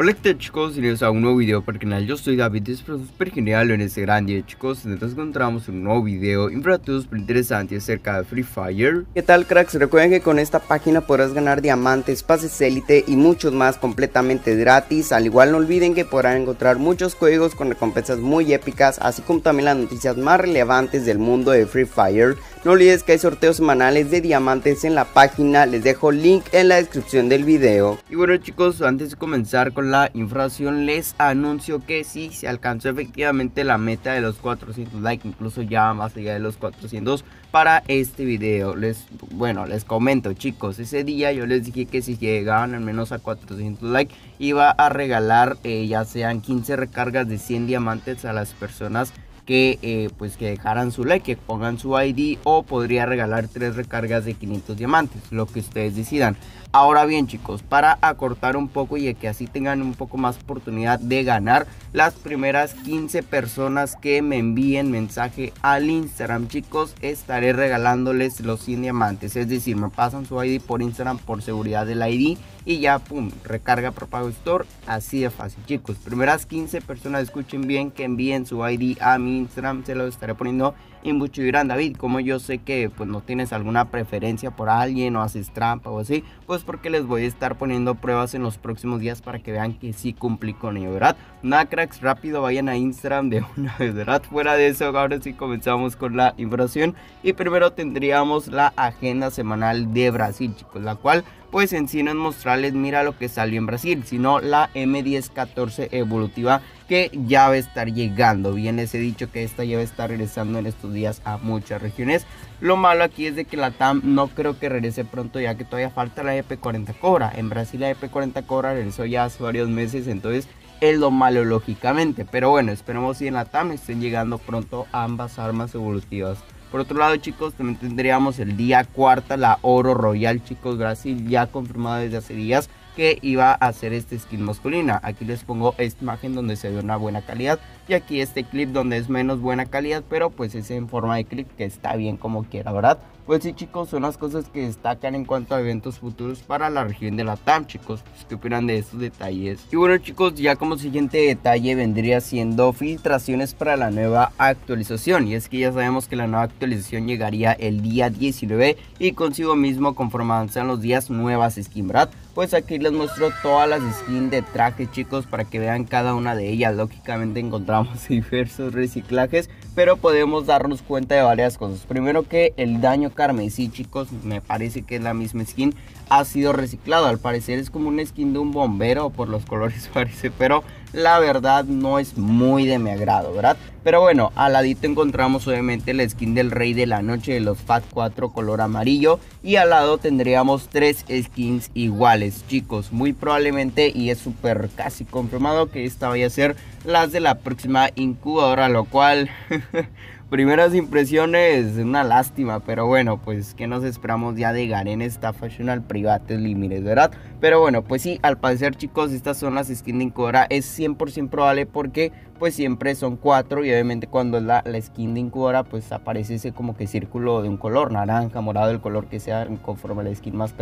Hola ¿qué tal chicos, bienvenidos a un nuevo video para el canal, yo soy David, espero súper genial en este gran día chicos. Nos encontramos un nuevo video informativo súper interesante acerca de Free Fire. ¿Qué tal cracks? Recuerden que con esta página podrás ganar diamantes, pases élite y muchos más completamente gratis. Al igual no olviden que podrán encontrar muchos códigos con recompensas muy épicas Así como también las noticias más relevantes del mundo de Free Fire. No olvides que hay sorteos semanales de diamantes en la página, les dejo link en la descripción del video. Y bueno chicos, antes de comenzar con la inflación les anuncio que sí, se alcanzó efectivamente la meta de los 400 likes, incluso ya más allá de los 400 para este video. Les, bueno, les comento chicos, ese día yo les dije que si llegaban al menos a 400 likes iba a regalar eh, ya sean 15 recargas de 100 diamantes a las personas que eh, pues que dejaran su like, que pongan su ID o podría regalar tres recargas de 500 diamantes, lo que ustedes decidan. Ahora bien chicos, para acortar un poco y que así tengan un poco más oportunidad de ganar, las primeras 15 personas que me envíen mensaje al Instagram chicos, estaré regalándoles los 100 diamantes. Es decir, me pasan su ID por Instagram por seguridad del ID y ya pum, recarga propago store, así de fácil chicos. Primeras 15 personas escuchen bien que envíen su ID a mi Instagram, se lo estaré poniendo y mucho David, como yo sé que pues no tienes alguna preferencia por alguien o haces trampa o así, pues porque les voy a estar poniendo pruebas en los próximos días para que vean que sí cumplí con ello, ¿verdad? Nada cracks, rápido vayan a Instagram de una vez, ¿verdad? Fuera de eso, ahora sí comenzamos con la información y primero tendríamos la agenda semanal de Brasil, chicos, la cual pues en sí no es mostrarles mira lo que salió en Brasil, sino la M1014 evolutiva que ya va a estar llegando. Bien les he dicho que esta ya va a estar regresando en estos días a muchas regiones. Lo malo aquí es de que la TAM no creo que regrese pronto ya que todavía falta la EP40 Cobra. En Brasil la EP40 Cobra regresó ya hace varios meses, entonces es lo malo lógicamente. Pero bueno, esperemos si en la TAM estén llegando pronto ambas armas evolutivas. Por otro lado, chicos, también tendríamos el día cuarta la Oro Royal, chicos. Brasil ya confirmado desde hace días que iba a hacer este skin masculina. Aquí les pongo esta imagen donde se ve una buena calidad y aquí este clip donde es menos buena calidad, pero pues es en forma de clip que está bien como quiera, ¿verdad? Pues sí chicos, son las cosas que destacan en cuanto a eventos futuros para la región de la TAM, chicos. Pues, ¿Qué opinan de estos detalles? Y bueno chicos, ya como siguiente detalle vendría siendo filtraciones para la nueva actualización. Y es que ya sabemos que la nueva actualización llegaría el día 19 y consigo mismo conforme avanzan los días nuevas skin, ¿verdad? pues aquí les muestro todas las skins de trajes chicos para que vean cada una de ellas. Lógicamente encontramos diversos reciclajes pero podemos darnos cuenta de varias cosas. Primero que el daño carmesí chicos me parece que es la misma skin ha sido reciclado al parecer es como una skin de un bombero por los colores parece pero la verdad no es muy de mi agrado, ¿verdad? Pero bueno, al ladito encontramos obviamente la skin del Rey de la Noche de los Fat 4 color amarillo. Y al lado tendríamos tres skins iguales, chicos. Muy probablemente, y es súper casi confirmado que esta vaya a ser las de la próxima incubadora, lo cual... primeras impresiones, una lástima, pero bueno, pues que nos esperamos ya de Garen esta Fashional Private Limited, ¿verdad? Pero bueno, pues sí, al parecer chicos, estas son las skins de incubadora, es 100% probable porque pues siempre son cuatro y obviamente cuando es la, la skin de incubadora pues aparece ese como que círculo de un color, naranja, morado, el color que sea conforme a la skin más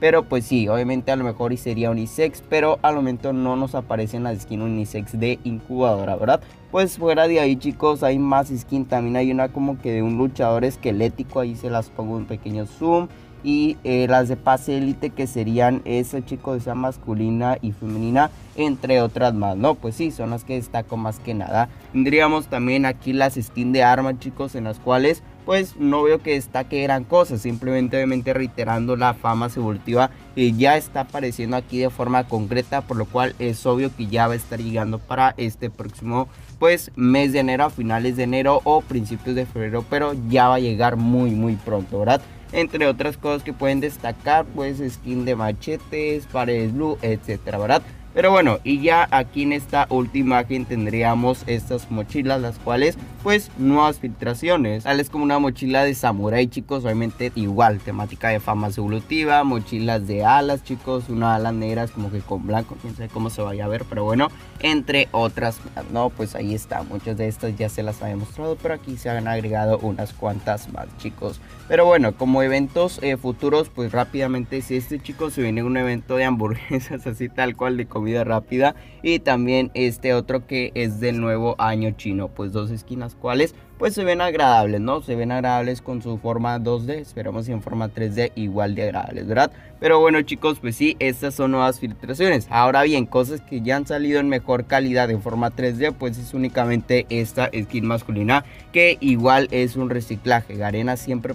pero pues sí, obviamente a lo mejor y sería unisex, pero al momento no nos aparecen las skins unisex de incubadora, ¿verdad? Pues fuera de ahí chicos hay más skin, también hay una como que de un luchador esquelético, ahí se las pongo un pequeño zoom y eh, las de pase élite que serían ese chico esa masculina y femenina entre otras más no pues sí son las que destaco más que nada. Tendríamos también aquí las skin de armas chicos en las cuales pues no veo que destaque gran cosa. Simplemente obviamente reiterando la fama evolutiva que ya está apareciendo aquí de forma concreta por lo cual es obvio que ya va a estar llegando para este próximo pues mes de enero finales de enero o principios de febrero pero ya va a llegar muy muy pronto verdad entre otras cosas que pueden destacar, pues skin de machetes, paredes blue, etcétera, ¿verdad? Pero bueno, y ya aquí en esta última imagen tendríamos estas mochilas, las cuales pues nuevas filtraciones. Tales como una mochila de samurai, chicos, obviamente igual, temática de fama evolutiva, mochilas de alas, chicos, una alas negras como que con blanco, quién sabe cómo se vaya a ver, pero bueno, entre otras, no, pues ahí está, muchas de estas ya se las había mostrado, pero aquí se han agregado unas cuantas más, chicos. Pero bueno, como eventos eh, futuros, pues rápidamente, si este chico se viene un evento de hamburguesas así tal cual de comida rápida. Y también este otro que es del nuevo año chino. Pues dos esquinas cuales pues se ven agradables, ¿no? Se ven agradables con su forma 2D, esperamos en forma 3D igual de agradables, ¿verdad? Pero bueno chicos, pues sí, estas son nuevas filtraciones. Ahora bien, cosas que ya han salido en mejor calidad en forma 3D, pues es únicamente esta skin masculina, que igual es un reciclaje. Garena siempre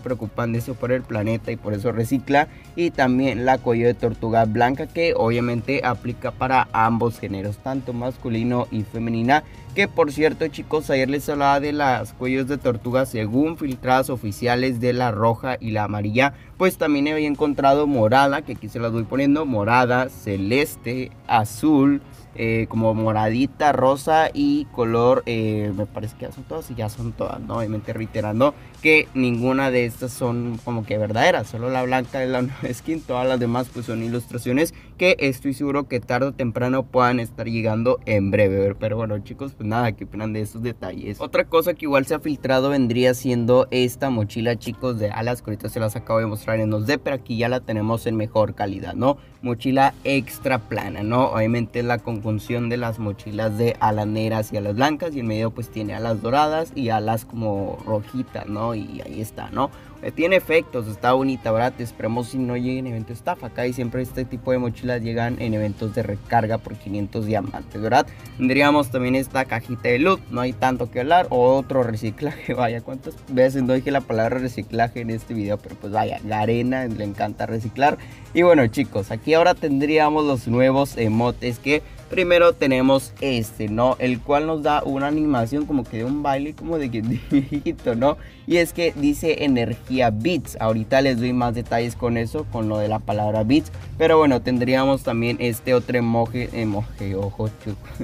eso por el planeta y por eso recicla. Y también la cuello de tortuga blanca, que obviamente aplica para ambos géneros, tanto masculino y femenina. Que por cierto chicos, ayer les hablaba de las de tortuga según filtradas oficiales de la roja y la amarilla. Pues también había encontrado morada, que aquí se las voy poniendo, morada, celeste, azul, eh, como moradita, rosa y color, eh, me parece que ya son todas y ya son todas, ¿no? Obviamente reiterando que ninguna de estas son como que verdaderas, solo la blanca de la nueva skin, todas las demás pues son ilustraciones que estoy seguro que tarde o temprano puedan estar llegando en breve, pero bueno chicos, pues nada, ¿qué opinan de estos detalles? Otra cosa que igual se ha filtrado vendría siendo esta mochila chicos de alas, que ahorita se las acabo de mostrar en 2D, pero aquí ya la tenemos en mejor calidad, ¿no? Mochila extra plana, ¿no? Obviamente la conjunción de las mochilas de alas negras y alas blancas y en medio pues tiene alas doradas y alas como rojitas, ¿no? Y ahí está, ¿no? Eh, tiene efectos, está bonita, ¿verdad? Esperemos si no llegue en eventos estafa. Acá y siempre este tipo de mochilas llegan en eventos de recarga por 500 diamantes, ¿verdad? Tendríamos también esta cajita de loot, no hay tanto que hablar. Otro reciclaje, vaya, ¿cuántas veces no dije la palabra reciclaje en este video? Pero pues vaya, la arena le encanta reciclar. Y bueno chicos, aquí ahora tendríamos los nuevos emotes que Primero tenemos este, ¿no? El cual nos da una animación como que de un baile como de que ¿no? Y es que dice energía bits. Ahorita les doy más detalles con eso, con lo de la palabra bits. Pero bueno, tendríamos también este otro emoji, emoji, ojo,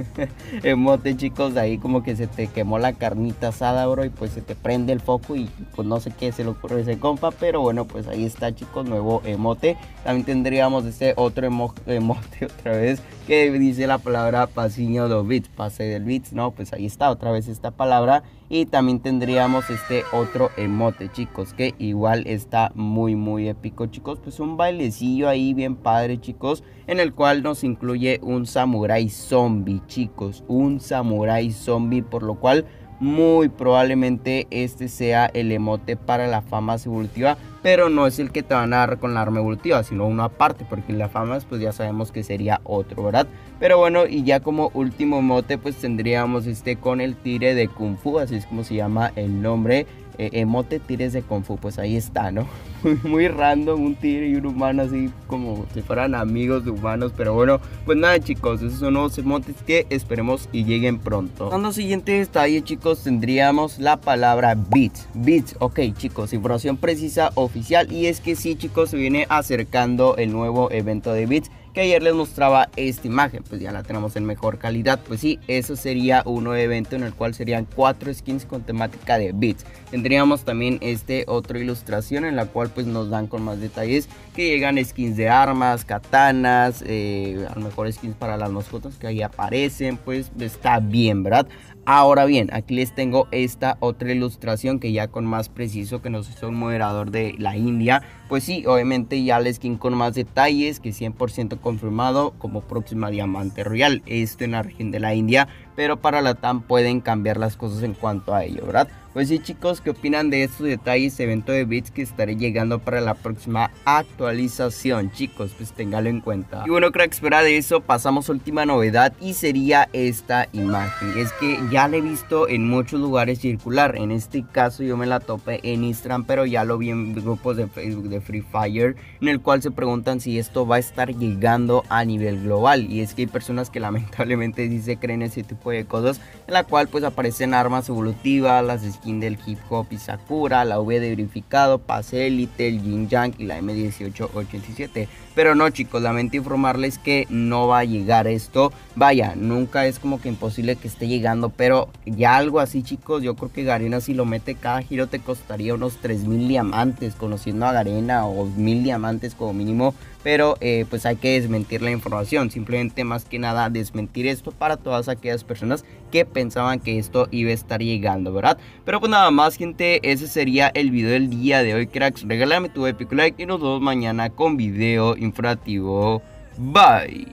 emote chicos, ahí como que se te quemó la carnita asada, bro, y pues se te prende el foco y pues no sé qué se le ocurre ese compa, pero bueno, pues ahí está chicos, nuevo emote. También tendríamos este otro emote otra vez que dice la palabra pasiño do bits, pase del bits, ¿no? Pues ahí está otra vez esta palabra. Y también tendríamos este otro emote, chicos, que igual está muy, muy épico, chicos. Pues un bailecillo ahí bien padre, chicos, en el cual nos incluye un samurai zombie, chicos. Un samurai zombie, por lo cual muy probablemente este sea el emote para la fama evolutiva pero no es el que te van a dar con la arma evolutiva sino uno aparte porque la fama pues ya sabemos que sería otro verdad pero bueno y ya como último emote pues tendríamos este con el tire de kung fu así es como se llama el nombre eh, emote tires de Kung Fu, pues ahí está, ¿no? Muy, random, un tigre y un humano así como si fueran amigos de humanos, pero bueno, pues nada chicos, esos son nuevos emotes que esperemos y lleguen pronto. Cuando siguiente detalle chicos tendríamos la palabra bits, bits, ok chicos, información precisa oficial y es que sí chicos se viene acercando el nuevo evento de bits que ayer les mostraba esta imagen, pues ya la tenemos en mejor calidad, pues sí, eso sería un evento en el cual serían cuatro skins con temática de bits. Tendríamos también este otra ilustración en la cual pues nos dan con más detalles que llegan skins de armas, katanas, eh, a lo mejor skins para las mascotas que ahí aparecen, pues está bien, ¿verdad? Ahora bien, aquí les tengo esta otra ilustración que ya con más preciso que nos hizo un moderador de la India. Pues sí, obviamente ya la skin con más detalles que 100% confirmado como próxima Diamante Royal. Esto en la región de la India, pero para la TAM pueden cambiar las cosas en cuanto a ello, ¿verdad? Pues sí chicos, ¿qué opinan de estos detalles? Evento de bits que estaré llegando para la próxima actualización, chicos, pues téngalo en cuenta. Y bueno cracks, fuera de eso pasamos a última novedad y sería esta imagen. Es que ya la he visto en muchos lugares circular, en este caso yo me la topé en Instagram, pero ya lo vi en grupos de Facebook de Free Fire, en el cual se preguntan si esto va a estar llegando a nivel global. Y es que hay personas que lamentablemente sí se creen ese tipo de cosas, en la cual pues aparecen armas evolutivas, las del hip hop y Sakura, la V de verificado, Pase Elite, el Jin Yang y la M1887. Pero no chicos, lamento informarles que no va a llegar esto. Vaya, nunca es como que imposible que esté llegando, pero ya algo así chicos, yo creo que Garena si lo mete cada giro te costaría unos 3000 diamantes, conociendo a Garena o 1000 diamantes como mínimo. Pero eh, pues hay que desmentir la información, simplemente más que nada desmentir esto para todas aquellas personas que pensaban que esto iba a estar llegando, ¿verdad? Pero pues nada más gente, ese sería el video del día de hoy cracks. Regálame tu epic like y nos vemos mañana con video informativo. Bye.